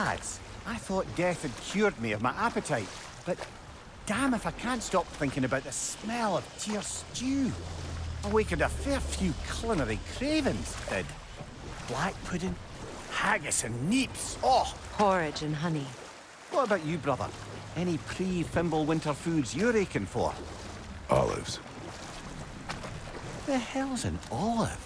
Lads, I thought death had cured me of my appetite, but damn if I can't stop thinking about the smell of Tyr stew. Awakened a fair few culinary cravings, did. Black pudding, haggis and neeps, oh! Porridge and honey. What about you, brother? Any pre-Fimbulwinter foods you're aching for? Olives. The hell's an olive?